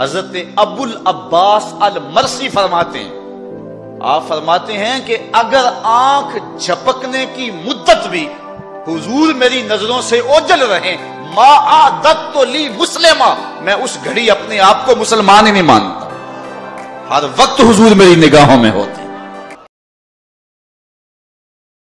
حضرت ابو العباس المرسی فرماتے ہیں۔ آپ فرماتے ہیں کہ اگر آنکھ جھپکنے کی مدت بھی حضور میری نظروں سے اوجل رہے، ما عادت تو لی مسلمہ، میں اس گھڑی اپنے آپ کو مسلمان ہی نہیں مانتا۔ ہر وقت حضور میری نگاہوں میں ہوتا۔